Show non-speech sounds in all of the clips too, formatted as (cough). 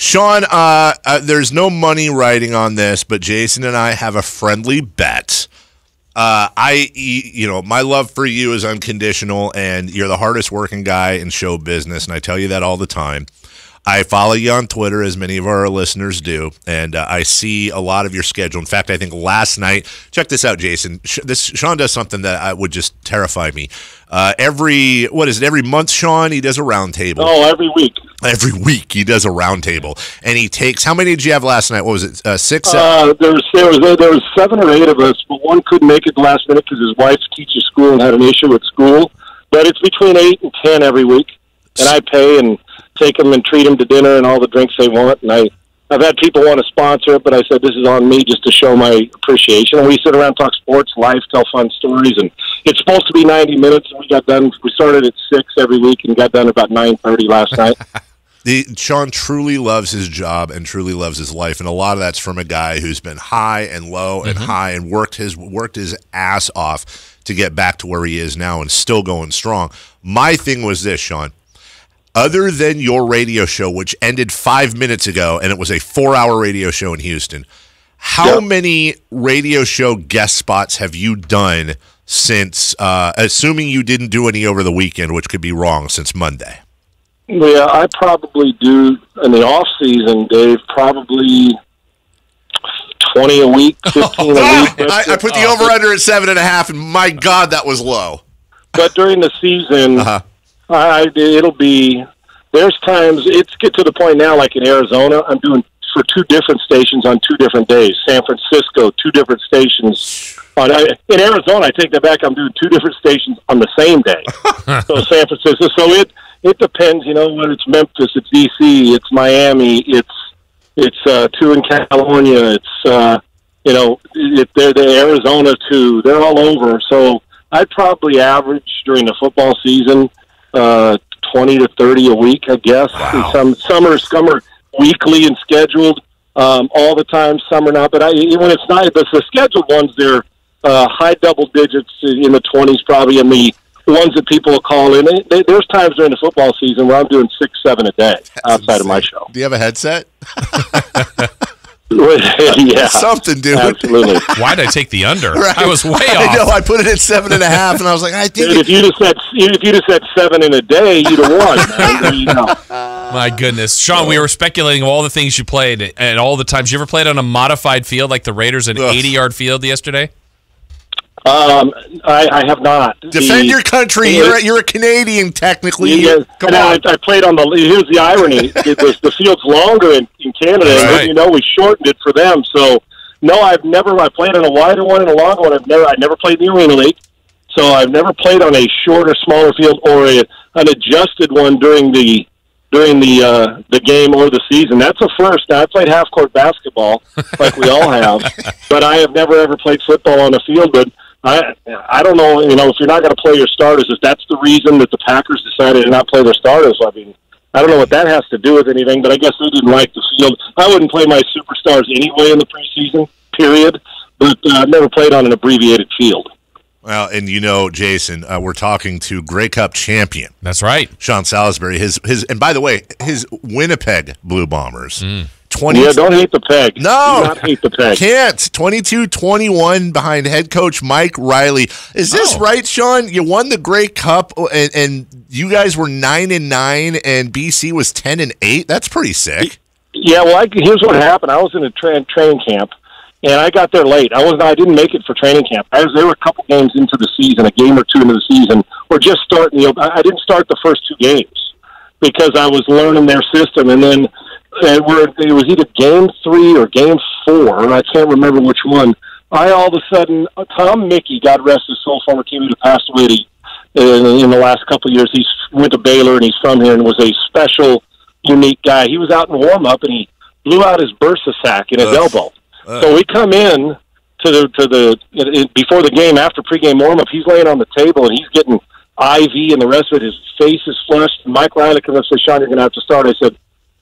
Sean, uh, uh, there's no money writing on this, but Jason and I have a friendly bet. Uh, I, you know, my love for you is unconditional, and you're the hardest working guy in show business, and I tell you that all the time. I follow you on Twitter, as many of our listeners do, and uh, I see a lot of your schedule. In fact, I think last night, check this out, Jason. This Sean does something that I would just terrify me. Uh, every what is it? Every month, Sean, he does a roundtable. Oh, every week. Every week, he does a roundtable, and he takes. How many did you have last night? What was it? Uh, six. Uh, there was there was there was seven or eight of us, but one couldn't make it the last minute because his wife teaches school and had an issue at school. But it's between eight and ten every week, and I pay and take them and treat them to dinner and all the drinks they want. And I, I've had people want to sponsor it, but I said this is on me just to show my appreciation. And we sit around, talk sports, life, tell fun stories, and it's supposed to be 90 minutes. And we got done. We started at six every week and got done about 9:30 last night. (laughs) The, Sean truly loves his job and truly loves his life, and a lot of that's from a guy who's been high and low and mm-hmm. high and worked his worked his ass off to get back to where he is now and still going strong. My thing was this, Sean other than your radio show, which ended five minutes ago, and it was a four-hour radio show in Houston. How yep. many radio show guest spots have you done since? Uh, assuming you didn't do any over the weekend, which could be wrong, since Monday. Yeah, I probably do in the off season, Dave. Probably twenty a week, (laughs) fifteen a week. I, I, put the over under at seven and a half, and my God, that was low. But during the season, uh-huh. I, it'll be. There's times it's get to the point now, like in Arizona, I'm doing for two different stations on two different days. San Francisco, two different stations. On, I, in Arizona, I take that back. I'm doing two different stations on the same day. (laughs) so San Francisco. So it it depends. You know, whether it's Memphis, it's DC, it's Miami, it's it's uh, two in California. It's uh, you know, it, they're the Arizona too. They're all over. So I'd probably average during the football season uh, 20 to 30 a week, I guess. Wow. Some some are some are weekly and scheduled um, all the time. Some are not, but I, when it's not the, the scheduled ones, they're uh, high double digits in the 20s, probably, and the ones that people will call in. They, they, there's times during the football season where I'm doing six, seven a day That's outside insane. of my show. Do you have a headset? (laughs) (laughs) yeah, something, dude. Absolutely. (laughs) Why'd I take the under? Right. I was way off. (laughs) I know. I put it at seven and a half, and I was like, I think dude, if you just said if you just said seven in a day, you'd have won. you know. My goodness, Sean, we were speculating of all the things you played and all the times. You ever played on a modified field like the Raiders, an eighty-yard field yesterday? Um, I, I have not. Defend the, your country. You're a, you're a Canadian, technically. Yeah, Come on. I, I, played on the. Here's the irony: (laughs) it was, the field's longer in, in Canada, right. and you know we shortened it for them. So no, I've never. I played on a wider one and a longer one. I've never. I never played in the Arena League, so I've never played on a shorter, smaller field or a, an adjusted one during the during the uh, the game or the season. That's a first. Now, I played half court basketball, like we all have, (laughs) but I have never ever played football on a field. But I I don't know. You know, if you're not going to play your starters, if that's the reason that the Packers decided to not play their starters, I mean, I don't know what that has to do with anything. But I guess they didn't like the field. I wouldn't play my superstars anyway in the preseason. Period. But uh, I've never played on an abbreviated field. Well, and you know, Jason, uh, we're talking to Grey Cup champion. That's right, Sean Salisbury. His his, and by the way, his Winnipeg Blue Bombers. Mm 20 yeah, don't hate the peg. No, Do not hate the peg. Can't. 22-21 behind head coach Mike Riley. Is this oh. right, Sean? You won the Grey Cup, uh, and, and, you guys were nine and nine, and BC was ten and eight. That's pretty sick. Yeah. Well, I, here's what happened. I was in a tra- training camp, and I got there late. I was I didn't make it for training camp. I was there were a couple games into the season, a game or two into the season, or just starting. You know, I didn't start the first two games because I was learning their system, and then and we're it was either game three or game four, and I can't remember which one. I all of a sudden, uh, Tom Muecke, God rest his soul, former teammate who passed away in, in the last couple of years. He went to Baylor and he's from here and was a special, unique guy. He was out in warm up and he blew out his bursa sac in his elbow. So we come in to the to the before the game after pregame warm up. He's laying on the table and he's getting IV and the rest of it. His face is flushed. Mike Riley comes up and says, "Sean, you're going to have to start." I said,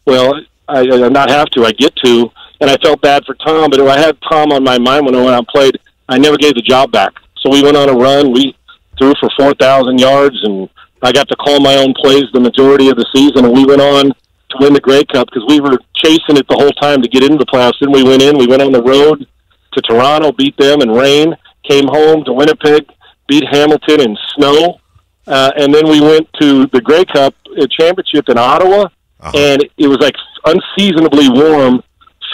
"Well, I, I not have to. I get to, and I felt bad for Tom. But I had Tom on my mind when I went out and played, I never gave the job back. So we went on a run. We threw for four thousand yards, and I got to call my own plays the majority of the season. And we went on to win the Grey Cup because we were chasing it the whole time to get into the playoffs. Then we went in. We went on the road to Toronto, beat them in rain. Came home to Winnipeg, beat Hamilton in snow, uh, and then we went to the Grey Cup uh, championship in Ottawa, uh-huh. and it was like unseasonably warm,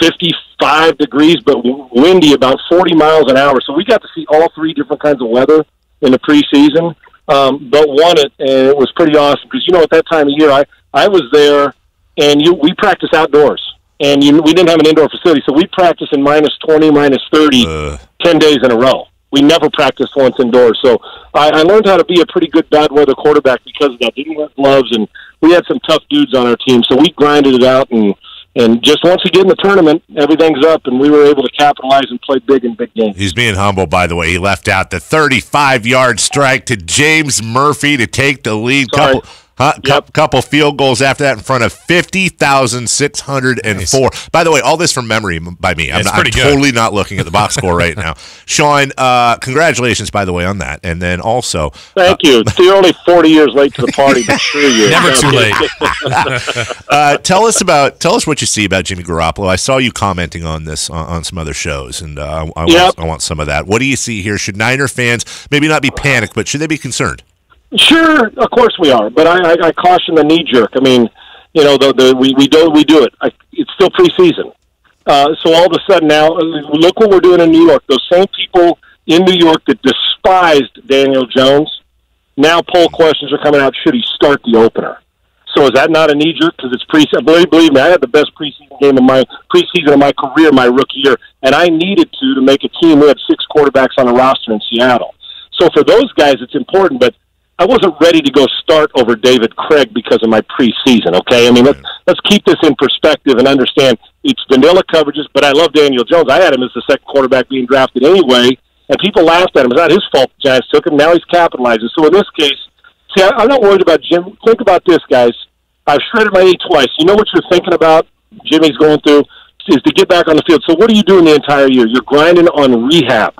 fifty-five degrees, but windy, about forty miles an hour. So we got to see all three different kinds of weather in the preseason um, but won it, and it was pretty awesome because you know at that time of year I I was there, and you we practice outdoors, and you, we didn't have an indoor facility, so we practice in minus twenty, minus thirty, uh. ten days in a row. We never practiced once indoors, so I, I learned how to be a pretty good bad weather quarterback because of that. Didn't wear gloves, and we had some tough dudes on our team, so we grinded it out and and just once you get in the tournament, everything's up, and we were able to capitalize and play big in big games. He's being humble, by the way. He left out the 35 yard strike to James Murphy to take the lead. Sorry. Couple Huh? Yep. Couple field goals after that in front of 50,604. Nice. By the way, all this from memory by me. I'm, not, I'm totally not looking at the box score right (laughs) now. Sean, uh, congratulations, by the way, on that. And then also. Thank uh, you. You're only 40 years late to the party, but sure you (laughs) Never too late. (laughs) uh, tell us about, tell us what you see about Jimmy Garoppolo. I saw you commenting on this on, on some other shows, and uh, I, yep. want, I want some of that. What do you see here? Should Niner fans maybe not be panicked, but should they be concerned? Sure, of course we are, but I, I, I caution the knee jerk. I mean, you know, the, the we we do we do it. I, it's still preseason, uh, so all of a sudden now, look what we're doing in New York. Those same people in New York that despised Daniel Jones, now poll questions are coming out. Should he start the opener? So is that not a knee jerk because it's preseason? Believe, believe me, I had the best preseason game of my preseason of my career, my rookie year, and I needed to to make a team. We had six quarterbacks on the roster in Seattle. So for those guys, it's important, but I wasn't ready to go start over David Krieg because of my preseason. Okay, I mean let's let's keep this in perspective and understand it's vanilla coverages. But I love Daniel Jones. I had him as the second quarterback being drafted anyway, and people laughed at him. It's not his fault the Giants took him. Now he's capitalizing. So in this case, see, I, I'm not worried about Jim. Think about this, guys. I've shredded my knee twice. You know what you're thinking about? Jimmy's going through is to get back on the field. So what are you doing the entire year? You're grinding on rehab.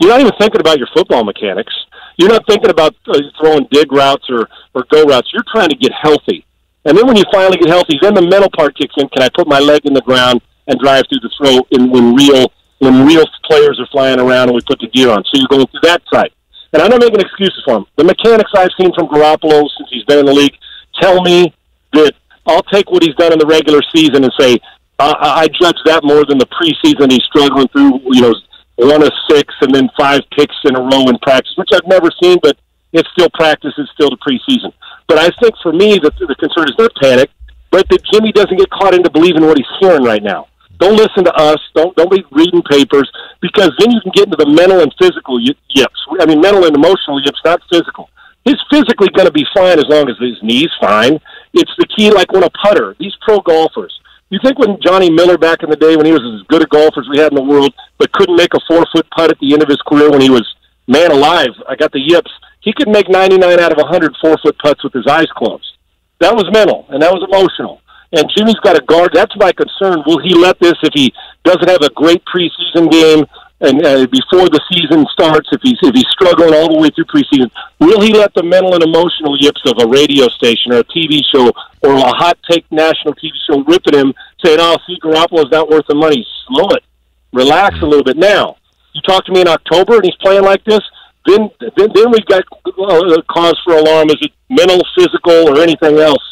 You're not even thinking about your football mechanics. You're not thinking about uh, throwing dig routes or, or go routes. You're trying to get healthy. And then when you finally get healthy, then the mental part kicks in. Can I put my leg in the ground and drive through the throw in, when real when real players are flying around and we put the gear on? So you're going through that side. And I'm not making excuses for him. The mechanics I've seen from Garoppolo since he's been in the league tell me that I'll take what he's done in the regular season and say uh, I judge that more than the preseason he's struggling through. You know, one of six and then five picks in a row in practice, which I've never seen, but it's still practice. It's still the preseason. But I think for me, the, the concern is not panic, but that Jimmy doesn't get caught into believing what he's hearing right now. Don't listen to us. Don't don't be reading papers because then you can get into the mental and physical yips. I mean, mental and emotional yips, not physical. He's physically going to be fine as long as his knee's fine. It's the key, like when a putter. These pro golfers, you think when Johnny Miller back in the day, when he was as good a golfer as we had in the world, but couldn't make a four foot putt at the end of his career when he was man alive, I got the yips. He could make 99 out of 100 four foot putts with his eyes closed. That was mental and that was emotional. And Jimmy's got a guard. That's my concern. Will he let this if he doesn't have a great preseason game and uh, before the season starts, if he's if he's struggling all the way through preseason, will he let the mental and emotional yips of a radio station or a TV show or a hot take national TV show rip at him, saying, "Oh, see, Garoppolo's not worth the money"? Slow it, relax a little bit. Now, you talk to me in October and he's playing like this, then then, then we've got uh, cause for alarm. Is it mental, physical, or anything else?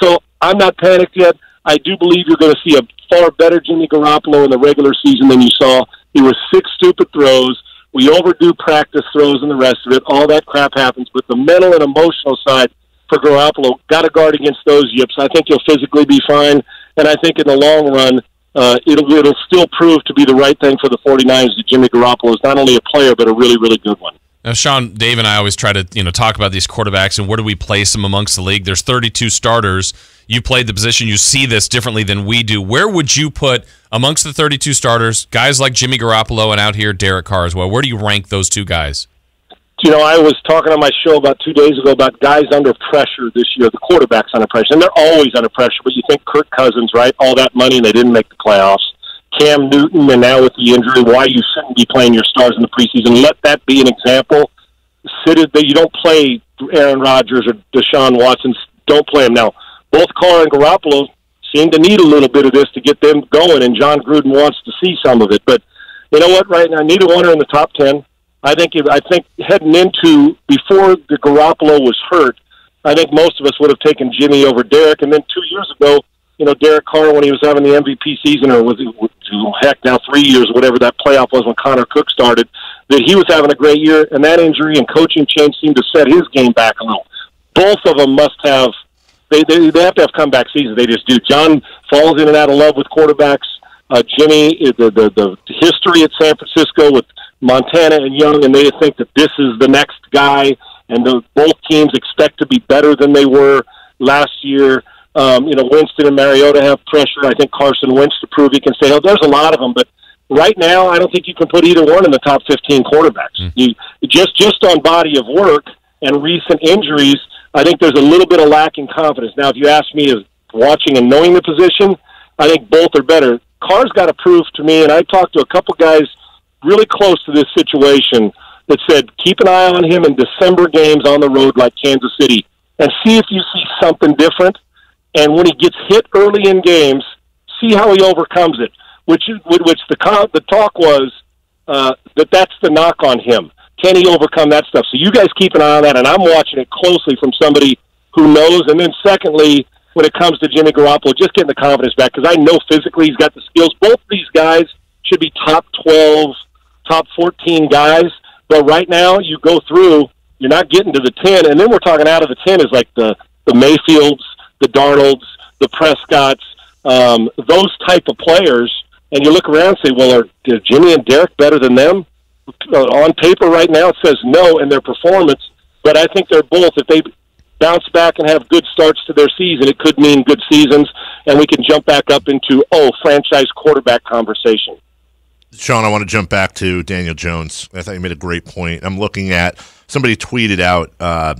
So I'm not panicked yet. I do believe you're going to see a far better Jimmy Garoppolo in the regular season than you saw he was six stupid throws. We overdo practice throws and the rest of it. All that crap happens. But the mental and emotional side for Garoppolo, got to guard against those yips. I think he'll physically be fine. And I think in the long run, uh, it'll, it'll still prove to be the right thing for the 49ers that Jimmy Garoppolo is not only a player, but a really, really good one. Now, Sean, Dave, and I always try to you know talk about these quarterbacks and where do we place them amongst the league. There's 32 starters. You played the position. You see this differently than we do. Where would you put amongst the 32 starters guys like Jimmy Garoppolo and out here Derek Carr as well? Where do you rank those two guys? You know, I was talking on my show about two days ago about guys under pressure this year. The quarterbacks under pressure, and they're always under pressure. But you think Kirk Cousins, right? All that money, and they didn't make the playoffs. Cam Newton, and now with the injury, why you shouldn't be playing your stars in the preseason. Let that be an example. Sit it that you don't play Aaron Rodgers or Deshaun Watson. Don't play them now. Both Carr and Garoppolo seem to need a little bit of this to get them going, and Jon Gruden wants to see some of it. But you know what? Right now, neither one are in the top ten. I think if, I think heading into before the Garoppolo was hurt, I think most of us would have taken Jimmy over Derek. And then two years ago, you know, Derek Carr when he was having the MVP season, or was it heck now three years, whatever that playoff was when Connor Cook started, that he was having a great year, and that injury and coaching change seemed to set his game back a little. Both of them must have they they, they have to have comeback seasons. They just do. Jon falls in and out of love with quarterbacks. Uh, Jimmy, the, the the history at San Francisco with Montana and Young, and they think that this is the next guy, and the, both teams expect to be better than they were last year. Um, you know, Winston and Mariota have pressure. I think Carson Wentz to prove he can stay. There's a lot of them, but right now, I don't think you can put either one in the top 15 quarterbacks. Mm. You just just on body of work and recent injuries. I think there's a little bit of lack in confidence. Now, if you ask me, as watching and knowing the position, I think both are better. Carr's got to prove to me, and I talked to a couple guys really close to this situation that said keep an eye on him in December games on the road like Kansas City and see if you see something different. And when he gets hit early in games, see how he overcomes it. Which which the the talk was uh, that that's the knock on him. Can he overcome that stuff? So you guys keep an eye on that, and I'm watching it closely from somebody who knows. And then secondly, when it comes to Jimmy Garoppolo, just getting the confidence back because I know physically he's got the skills. Both of these guys should be top 12 top 14 guys. But right now, you go through, you're not getting to the 10, and then we're talking out of the 10 is like the the Mayfields, the Darnolds, the Prescotts, um, those type of players. And you look around and say, well, are, are Jimmy and Derek better than them? Uh, on paper, right now, it says no in their performance. But I think they're both. If they bounce back and have good starts to their season, it could mean good seasons, and we can jump back up into oh, franchise quarterback conversation. Sean, I want to jump back to Daniel Jones. I thought you made a great point. I'm looking at somebody tweeted out uh,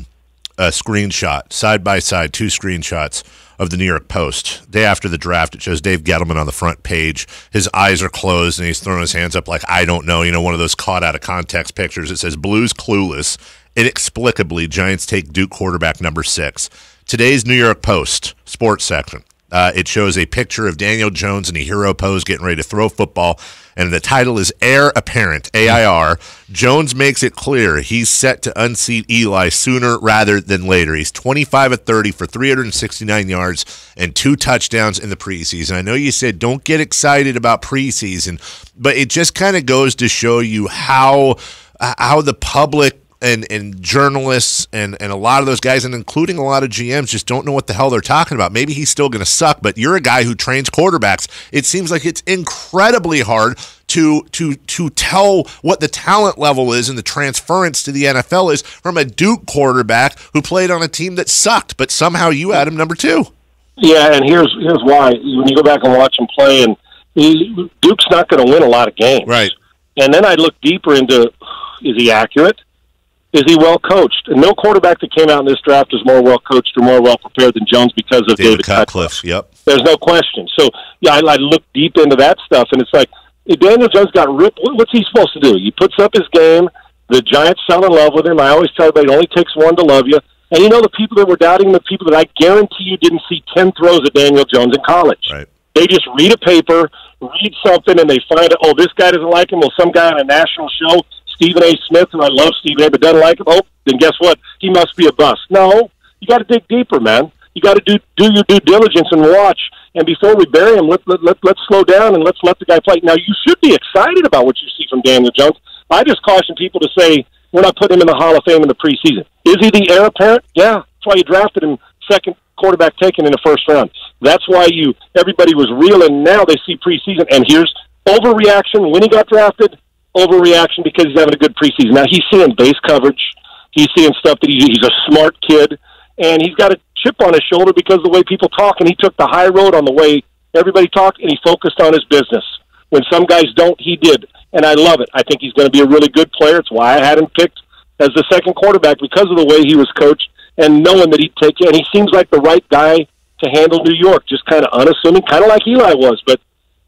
a screenshot, side by side, two screenshots of the New York Post. Day after the draft, it shows Dave Gettleman on the front page. His eyes are closed and he's throwing his hands up like, I don't know. You know, one of those caught out of context pictures. It says, Blues clueless. Inexplicably, Giants take Duke quarterback number six. Today's New York Post sports section. Uh, it shows a picture of Daniel Jones in a hero pose getting ready to throw football, and the title is Heir Apparent, AIR. Jones makes it clear he's set to unseat Eli sooner rather than later. He's 25 of 30 for 369 yards and two touchdowns in the preseason. I know you said don't get excited about preseason, but it just kind of goes to show you how how the public and and journalists and and a lot of those guys and including a lot of GMs just don't know what the hell they're talking about. Maybe he's still going to suck, but you're a guy who trains quarterbacks. It seems like it's incredibly hard to to to tell what the talent level is and the transference to the NFL is from a Duke quarterback who played on a team that sucked, but somehow you had him number 2. Yeah, and here's here's why. When you go back and watch him play and he, Duke's not going to win a lot of games. Right. And then I look deeper into is he accurate? Is he well coached? And no quarterback that came out in this draft is more well coached or more well prepared than Jones because of David, David Cutcliffe. Cutcliffe. Yep. There's no question. So yeah, I, I look deep into that stuff, and it's like Daniel Jones got ripped. What's he supposed to do? He puts up his game. The Giants fell in love with him. I always tell everybody it only takes one to love you. And you know the people that were doubting the people that I guarantee you didn't see ten throws at Daniel Jones in college. Right. They just read a paper, read something, and they find out, oh, this guy doesn't like him. Well, some guy on a national show Stephen A. Smith, and I love Stephen A. but doesn't like him, oh, then guess what? He must be a bust. No, you got to dig deeper, man. You got to do do your due diligence and watch. And before we bury him, let, let, let, let's slow down and let's let the guy play. Now, you should be excited about what you see from Daniel Jones. I just caution people to say, we're not putting him in the Hall of Fame in the preseason. Is he the heir apparent? Yeah. That's why you drafted him second quarterback taken in the first round. That's why you everybody was reeling. Now they see preseason, and here's overreaction when he got drafted overreaction because he's having a good preseason. Now he's seeing base coverage, he's seeing stuff that he, he's a smart kid, and he's got a chip on his shoulder because of the way people talk. And he took the high road on the way everybody talked, and he focused on his business. When some guys don't, he did, and I love it. I think he's going to be a really good player. It's why I had him picked as the second quarterback because of the way he was coached and knowing that he'd take. And he seems like the right guy to handle New York, just kind of unassuming, kind of like Eli was. But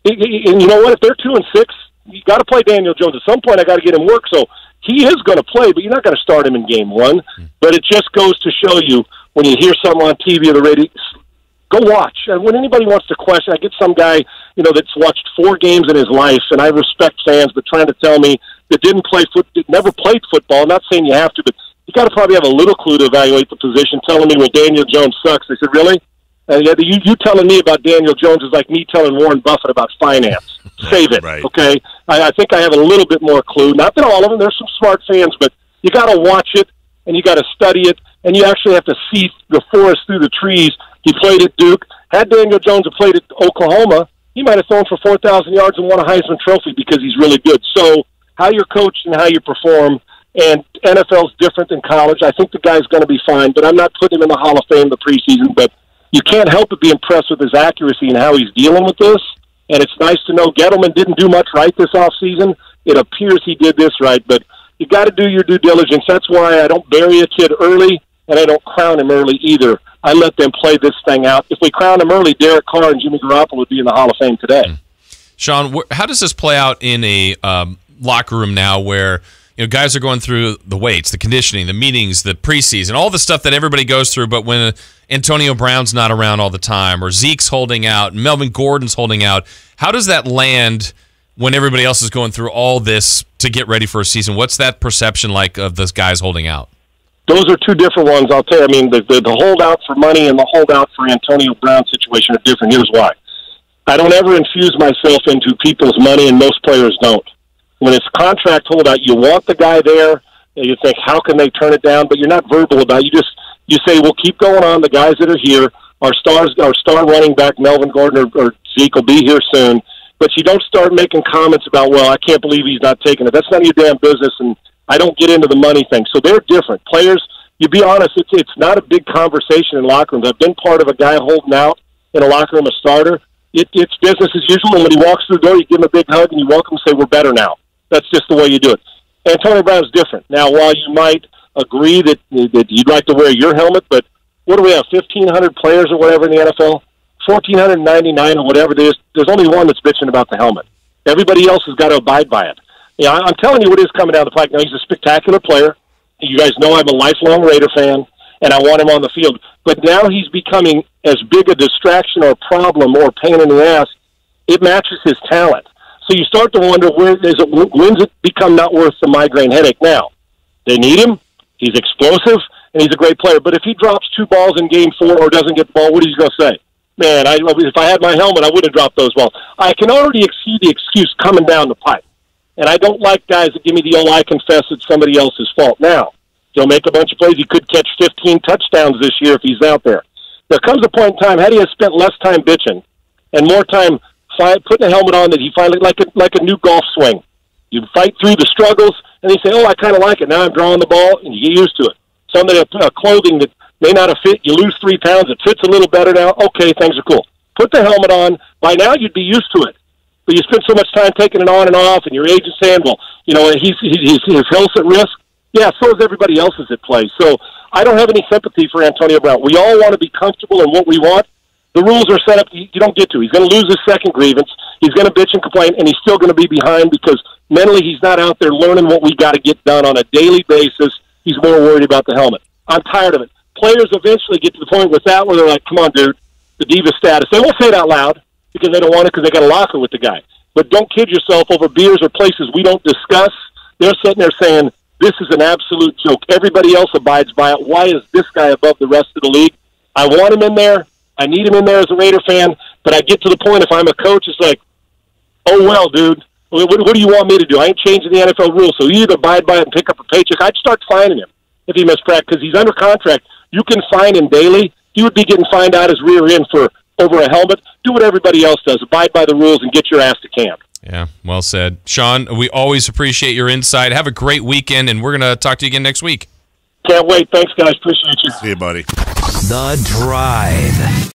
and you know what? If they're two and six, you got to play Daniel Jones. At some point, I got to get him work. So he is going to play, but you're not going to start him in game one. But it just goes to show you when you hear something on TV or the radio, Go watch. And when anybody wants to question, I get some guy, you know, that's watched four games in his life, and I respect fans, but trying to tell me that didn't play foot, never played football. I'm not saying you have to, but you got to probably have a little clue to evaluate the position. Telling me when Daniel Jones sucks, I said, really? Uh, yeah, you, you telling me about Daniel Jones is like me telling Warren Buffett about finance. (laughs) Save it, Right. okay? I, I think I have a little bit more clue. Not that all of them. There's some smart fans, but you got to watch it and you got to study it, and you actually have to see the forest through the trees. He played at Duke. Had Daniel Jones played at Oklahoma, he might have thrown for four thousand yards and won a Heisman Trophy because he's really good. So how you're coached and how you perform. And NFL's different than college. I think the guy's going to be fine, but I'm not putting him in the Hall of Fame the preseason. But you can't help but be impressed with his accuracy and how he's dealing with this. And it's nice to know Gettleman didn't do much right this off season. It appears he did this right, but you got to do your due diligence. That's why I don't bury a kid early, and I don't crown him early either. I let them play this thing out. If we crown him early, Derek Carr and Jimmy Garoppolo would be in the Hall of Fame today. Sean, wh- how does this play out in a um, locker room now where you know guys are going through the weights, the conditioning, the meetings, the preseason, all the stuff that everybody goes through, but when uh, Antonio Brown's not around all the time or Zeke's holding out, Melvin Gordon's holding out, how does that land when everybody else is going through all this to get ready for a season? What's that perception like of those guys holding out? Those are two different ones. I'll tell you. I mean, the, the, the holdout for money and the holdout for Antonio Brown situation are different. Here's why. I don't ever infuse myself into people's money, and most players don't. When it's contract holdout, you want the guy there, and you think, how can they turn it down? But you're not verbal about it. You just you say, well, keep going on. The guys that are here, our stars, our star running back Melvin Gordon or, or Zeke will be here soon. But you don't start making comments about, well, I can't believe he's not taking it. That's none of your damn business, and I don't get into the money thing. So they're different players. You be honest, it's it's not a big conversation in locker rooms. I've been part of a guy holding out in a locker room, a starter. It, it's business as usual. And when he walks through the door, you give him a big hug and you welcome him. Say, "We're better now." That's just the way you do it. Antonio Brown's different. Now, while you might agree that that you'd like to wear your helmet, but what do we have? Fifteen hundred players or whatever in the NFL, fourteen hundred ninety nine or whatever. There's there's only one that's bitching about the helmet. Everybody else has got to abide by it. Yeah, I'm telling you what is coming down the pike. Now he's a spectacular player. You guys know I'm a lifelong Raider fan, and I want him on the field. But now he's becoming as big a distraction or problem or pain in the ass. It matches his talent. So you start to wonder where is it? When's it become not worth the migraine headache? Now they need him. He's explosive and he's a great player. But if he drops two balls in game four or doesn't get the ball, what are you going to say? Man, I, if I had my helmet, I wouldn't have dropped those balls. I can already see the excuse coming down the pipe. And I don't like guys that give me the, oh, I confess it's somebody else's fault. Now, he'll make a bunch of plays. He could catch 15 touchdowns this year if he's out there. There comes a point in time, had he has spent less time bitching and more time putting a helmet on that he finally, like a, like a new golf swing. You fight through the struggles, and you say, oh, I kind of like it. Now I'm drawing the ball, and you get used to it. Some of the uh, clothing that may not have fit, you lose three pounds, it fits a little better now. Okay, things are cool. Put the helmet on. By now, you'd be used to it but you spend so much time taking it on and off, and your agent's saying, "Well, you know, he's, he's his health's at risk." Yeah, so is everybody else's at play. So I don't have any sympathy for Antonio Brown. We all want to be comfortable in what we want. The rules are set up; you don't get to. He's going to lose his second grievance. He's going to bitch and complain, and he's still going to be behind because mentally he's not out there learning what we got to get done on a daily basis. He's more worried about the helmet. I'm tired of it. Players eventually get to the point with that where they're like, "Come on, dude, the diva status." They won't say it out loud because they don't want it because they got a locker with the guy. But don't kid yourself over beers or places we don't discuss. They're sitting there saying, this is an absolute joke. Everybody else abides by it. Why is this guy above the rest of the league? I want him in there. I need him in there as a Raider fan. But I get to the point if I'm a coach, it's like, oh, well, dude, what, what do you want me to do? I ain't changing the NFL rules. So you either abide by it and pick up a paycheck. I'd start fining him if he missed practice because he's under contract. You can fine him daily. He would be getting fined out his rear end for over a helmet. Do what everybody else does. Abide by the rules and get your ass to camp. Yeah, well said. Sean, we always appreciate your insight. Have a great weekend, and we're going to talk to you again next week. Can't wait. Thanks, guys. Appreciate you. See you, buddy. The Drive.